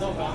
Dobra.